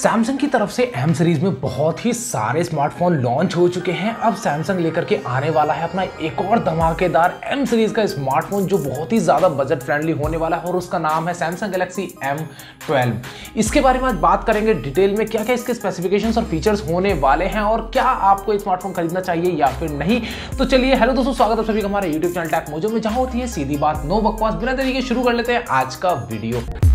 Samsung की तरफ़ से एम सीरीज़ में बहुत ही सारे स्मार्टफ़ोन लॉन्च हो चुके हैं। अब सैमसंग लेकर के आने वाला है अपना एक और धमाकेदार एम सीरीज़ का स्मार्टफ़ोन जो बहुत ही ज़्यादा बजट फ्रेंडली होने वाला है और उसका नाम है सैमसंग गैलेक्सी एम ट्वेल्व इसके बारे में आज बात करेंगे डिटेल में क्या क्या इसके स्पेसिफिकेशंस और फीचर्स होने वाले हैं और क्या आपको स्मार्टफ़ोन खरीदना चाहिए या फिर नहीं। तो चलिए हेलो दोस्तों, स्वागत है सभी हमारे यूट्यूब चैनल टैक मोजो में, जहाँ होती है सीधी बात, नो बकवास, बिना तरीके शुरू कर लेते हैं आज का वीडियो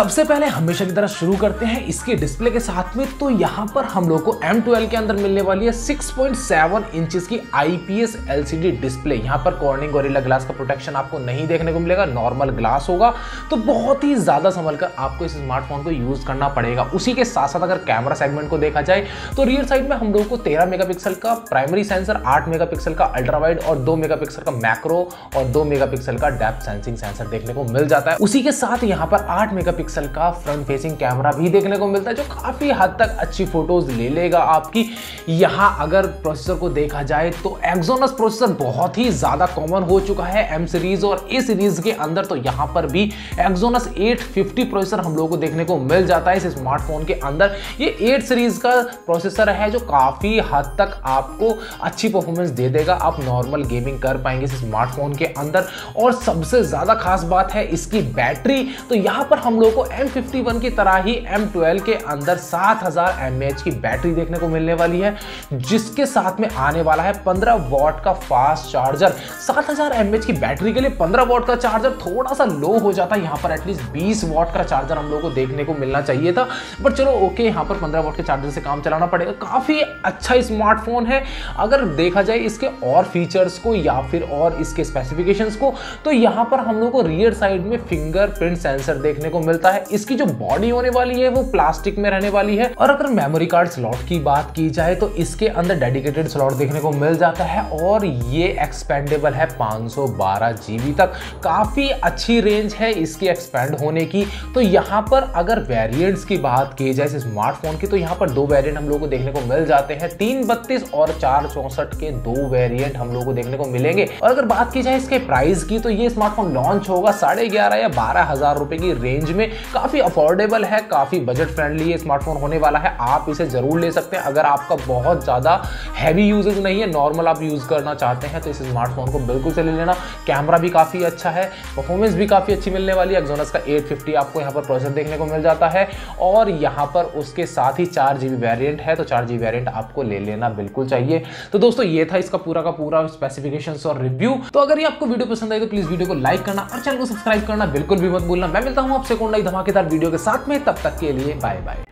सबसे पहले हमेशा की तरह शुरू करते हैं इसके डिस्प्ले के साथ में। तो यहाँ पर हम लोग को M12 के अंदर मिलने वाली है 6.7 इंचेस की IPS LCD डिस्प्ले यहाँ पर कॉर्निंग गोरिल्ला ग्लास का प्रोटेक्शन आपको नहीं देखने को मिलेगा नॉर्मल ग्लास होगा। तो बहुत ही ज़्यादा संभल कर आपको इस स्मार्टफ़ोन को यूज़ करना पड़ेगा। उसी के साथ साथ अगर कैमरा सेगमेंट को देखा जाए तो रियर साइड में हम लोग को तेरह मेगा का प्राइमरी सेंसर आठ मेगा का अल्ट्रावाइड और दो मेगा का मैक्रो और दो मेगा का डेप्थ सेंसिंग सेंसर देखने को मिल जाता है। उसी के साथ यहाँ पर आठ मेगा पिक्सल का फ्रंट फेसिंग कैमरा भी देखने को मिलता है, जो काफ़ी हद तक अच्छी फ़ोटोज़ ले लेगा आपकी। यहाँ अगर प्रोसेसर को देखा जाए तो एक्जोनस प्रोसेसर बहुत ही ज़्यादा कॉमन हो चुका है एम सीरीज़ और ए सीरीज़ के अंदर तो यहाँ पर भी एक्सोनस 850 प्रोसेसर हम लोगों को देखने को मिल जाता है इस स्मार्टफ़ोन के अंदर। ये 8 सीरीज़ का प्रोसेसर है जो काफ़ी हद तक आपको अच्छी परफॉर्मेंस दे देगा। आप नॉर्मल गेमिंग कर पाएँगे इस स्मार्टफ़ोन के अंदर। और सबसे ज़्यादा खास बात है इसकी बैटरी तो यहाँ पर हम लोग लोगों को M51 की तरह ही M12 के अंदर 7000 mAh की बैटरी देखने को मिलने वाली है, जिसके साथ में आने वाला है 15 वॉट का फास्ट चार्जर। 7000 mAh की बैटरी के लिए 15 वॉट का चार्जर थोड़ा सा लो हो जाता है। यहाँ पर एटलीस्ट 20 वॉट का चार्जर हम लोग को देखने को मिलना चाहिए था। बट चलो ओके यहाँ पर 15 वॉट के चार्जर से काम चलाना पड़ेगा। काफ़ी अच्छा स्मार्टफ़ोन है। अगर देखा जाए इसके और फीचर्स को या फिर और इसके स्पेसिफिकेशंस को तो यहाँ पर हम लोग को रियर साइड में फिंगरप्रिंट सेंसर देखने को मिलता मिलता है। इसकी जो बॉडी होने वाली है, वो प्लास्टिक में रहने वाली है। और अगर मेमोरी कार्ड स्लॉट की बात की जाए तो इसके अंदर डेडिकेटेड स्लॉट देखने को मिल जाता है और ये एक्सपेंडेबल है 512 जीबी तक। काफ़ी अच्छी रेंज है इसकी एक्सपेंड होने की। तो यहाँ पर अगर वेरिएंट्स की बात की जाए स्मार्टफ़ोन की तो यहाँ पर दो वेरिएंट हम लोग को देखने को मिल जाते हैं। तीन बत्तीस और चार चौसठ के दो वेरिएंट हम लोग को देखने को मिलेंगे। और अगर बात की जाए इसके प्राइस की तो ये स्मार्टफ़ोन लॉन्च होगा साढ़े ग्यारह या बारह हज़ार रुपए की रेंज में। काफ़ी अफोर्डेबल है, काफ़ी बजट फ्रेंडली स्मार्टफ़ोन होने वाला है। आप इसे ज़रूर ले सकते हैं। अगर आपका बहुत ज़्यादा हैवी यूजेज नहीं है नॉर्मल आप यूज़ करना चाहते हैं तो इस स्मार्टफ़ोन को बिल्कुल से ले लेना। कैमरा भी काफ़ी अच्छा है परफॉर्मेंस भी काफ़ी अच्छी मिलने वाली है। एक्जोनस का 850 आपको यहाँ पर प्रोसेसर देखने को मिल जाता है। और यहाँ पर उसके साथ ही चार जी वेरियंट है तो चार जी वेरियंट आपको ले लेना बिल्कुल चाहिए। तो दोस्तों, ये था इसका पूरा का पूरा स्पेसिफिकेशन और रिव्यू तो अगर ये आपको वीडियो पसंद आई तो प्लीज़ वीडियो को लाइक करना और चैनल को सब्सक्राइब करना बिल्कुल भी मत भूलना। मैं मिलता हूँ आपसे कोई धमाकेदार वीडियो के साथ में तब तक के लिए बाय बाय